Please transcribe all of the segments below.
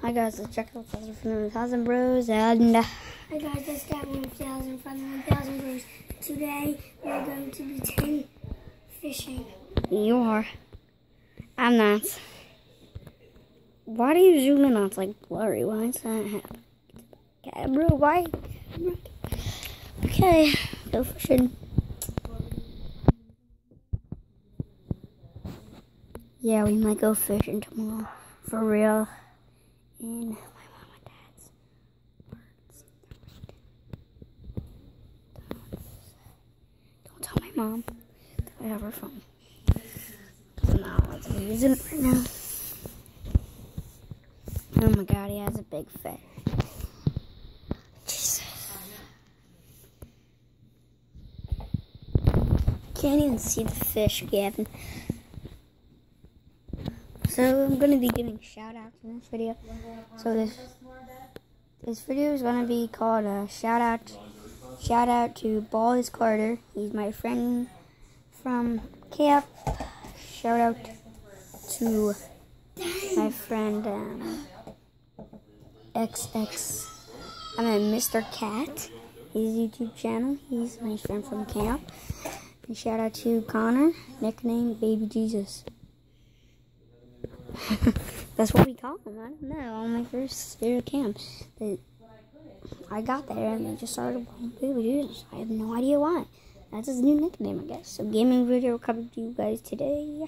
Hi guys, let's check out from the Thousand Bros and uh, Hi guys, that's that 1000 from the 1000 Bros. Today we're going to be 10 fishing. you are. I'm not. Why do you zoom in on it's like blurry? Why is that happening? Okay, bro, why? Okay, go fishing. Yeah, we might go fishing tomorrow. For real. In my mom and dad's birds. Don't tell my mom that I have her phone. I'm not use it right now. Oh my god, he has a big fish. Jesus. Can't even see the fish, Gavin. So I'm gonna be giving shout outs in this video. So this this video is gonna be called a shout out shout out to Balls Carter. He's my friend from camp. Shout out to my friend um, XX I mean Mr. Cat. His YouTube channel. He's my friend from camp. And shout out to Connor, nickname Baby Jesus. That's what we call them. I don't know. On my first year of camp, they, I got there and they just started calling Jesus. I have no idea why. That's his new nickname, I guess. So, gaming video coming to you guys today.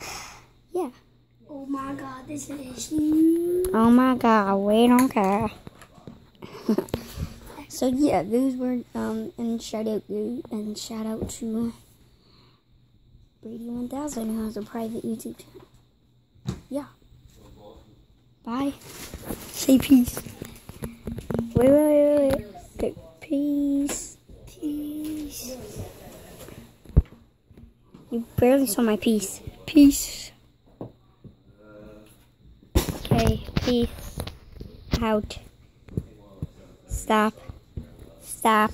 Yeah. Oh my god, this is huge. Oh my god, we don't care. so yeah, those were um and shout out and shout out to Brady One Thousand who has a private YouTube channel. Yeah. Bye. Say peace. Wait, wait, wait, wait. Okay, peace. Peace. You barely saw my piece. Peace. Okay, peace out. Stop. Stop.